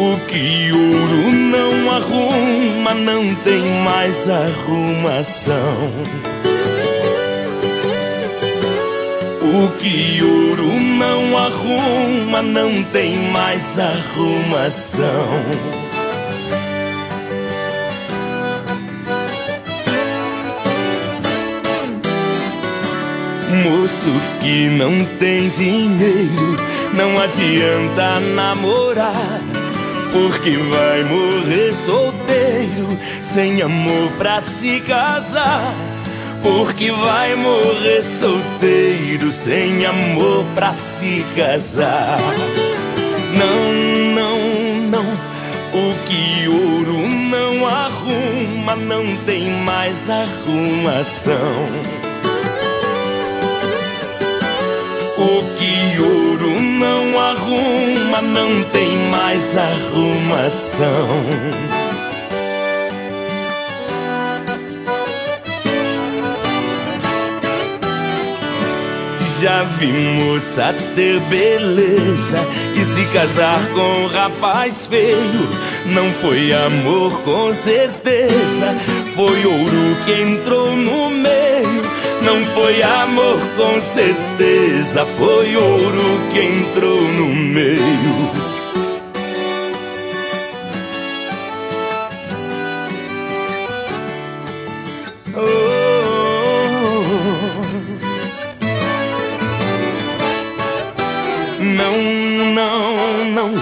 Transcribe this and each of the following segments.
O que ouro não arruma não tem mais arrumação. O que ouro não arruma não tem mais arrumação. Moço que não tem dinheiro, não adianta namorar, porque vai morrer solteiro, sem amor pra se casar. Porque vai morrer solteiro, sem amor pra se casar. Não, não, não, o que ouro não arruma, não tem mais arrumação. O que ouro não arruma, não tem mais arrumação. Já vi moça ter beleza e se casar com um rapaz feio. Não foi amor, com certeza. Foi ouro que entrou no meio. Não foi amor, com certeza, foi ouro que entrou no meio. Oh, não, não, não.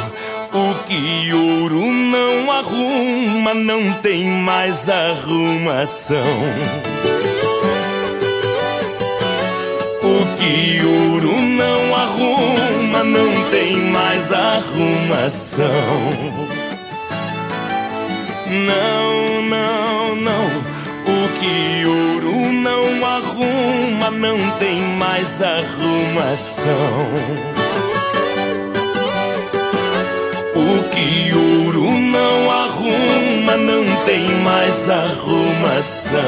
O que ouro não arruma, não tem mais arrumação. O que ouro não arruma, não tem mais arrumação. Não, não, não. O que ouro não arruma, não tem mais arrumação. O que ouro não arruma, não tem mais arrumação.